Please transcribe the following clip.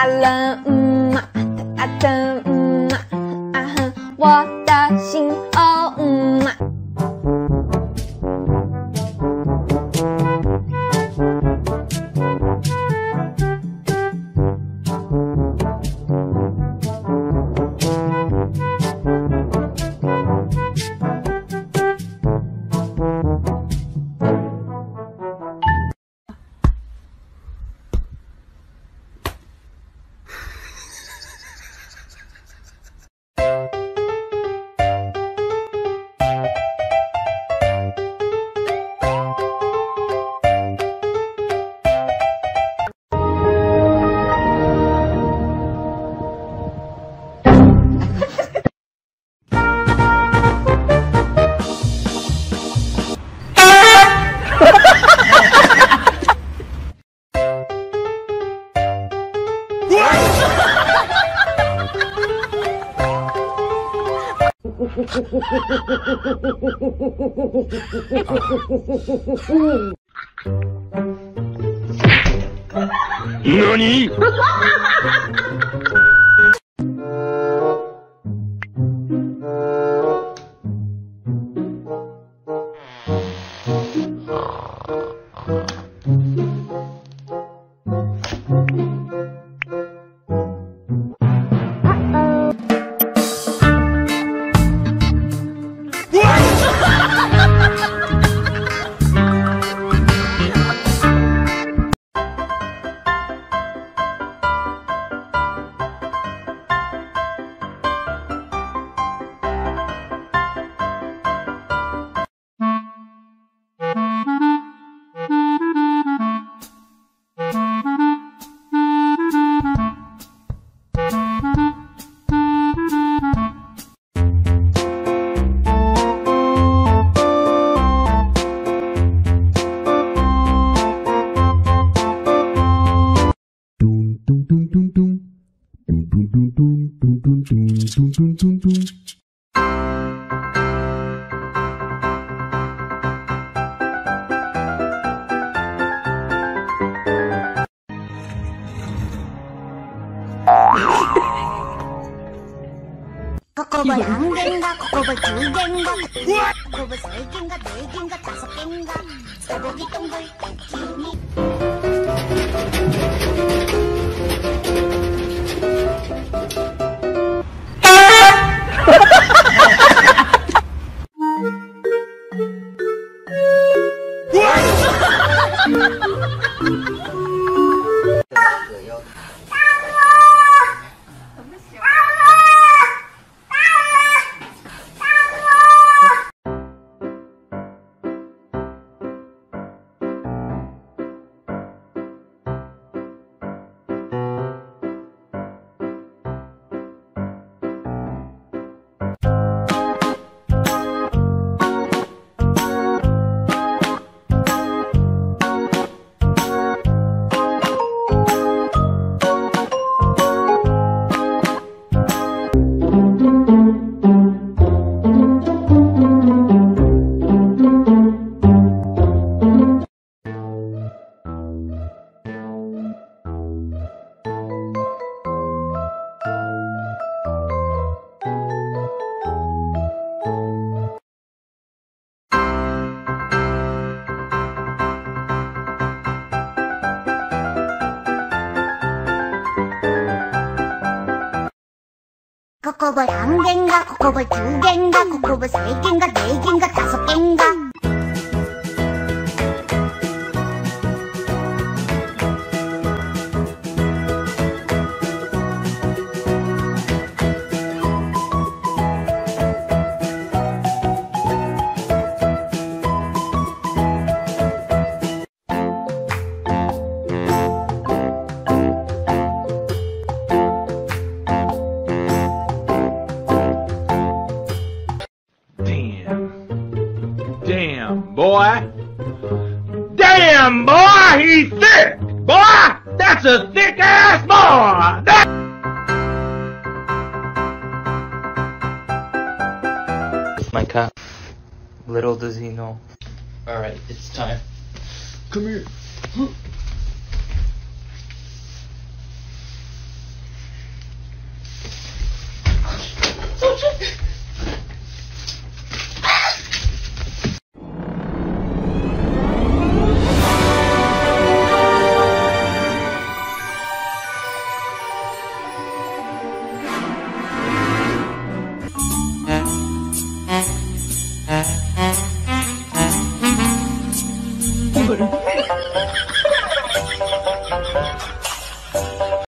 啊冷，嗯啊啊等，嗯啊啊哼，我的心哦，何？咚咚咚咚！哈哈哈！胳膊长根的，胳膊粗根的，胳膊细根的、肥根的、大粗根的，随便你，你。 코코볼 한 갠가 코코볼 두 갠가 코코볼 세 갠가 네 갠가 다섯 갠가? Damn, boy. Damn, boy, he's thick. Boy, that's a thick ass boy. That my cat. Little does he know. Alright, it's time. Come here.